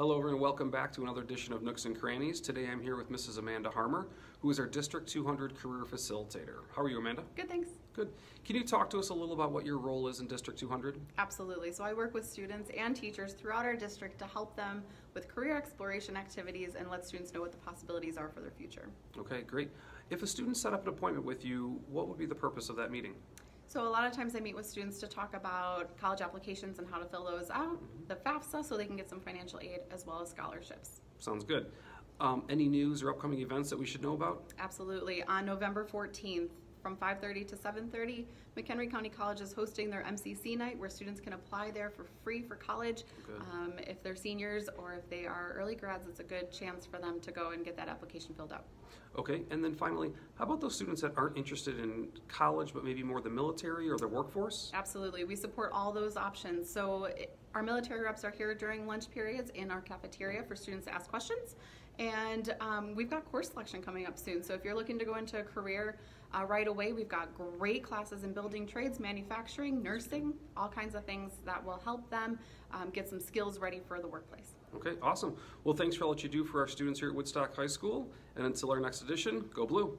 Hello, everyone. Welcome back to another edition of Nooks and Crannies. Today I'm here with Mrs. Amanda Harmer, who is our District 200 Career Facilitator. How are you, Amanda? Good, thanks. Good. Can you talk to us a little about what your role is in District 200? Absolutely. So I work with students and teachers throughout our district to help them with career exploration activities and let students know what the possibilities are for their future. Okay, great. If a student set up an appointment with you, what would be the purpose of that meeting? So a lot of times I meet with students to talk about college applications and how to fill those out, the FAFSA so they can get some financial aid as well as scholarships. Sounds good. Um, any news or upcoming events that we should know about? Absolutely. On November 14th, from 5:30 to 7:30, McHenry County College is hosting their MCC night where students can apply there for free for college. Um, if they're seniors or if they are early grads, it's a good chance for them to go and get that application filled out. Okay, and then finally, how about those students that aren't interested in college but maybe more the military or the workforce? Absolutely. We support all those options. So it- our military reps are here during lunch periods in our cafeteria for students to ask questions. And um, we've got course selection coming up soon. So if you're looking to go into a career uh, right away, we've got great classes in building trades, manufacturing, nursing, all kinds of things that will help them um, get some skills ready for the workplace. Okay, awesome. Well, thanks for all that you do for our students here at Woodstock High School. And until our next edition, go blue.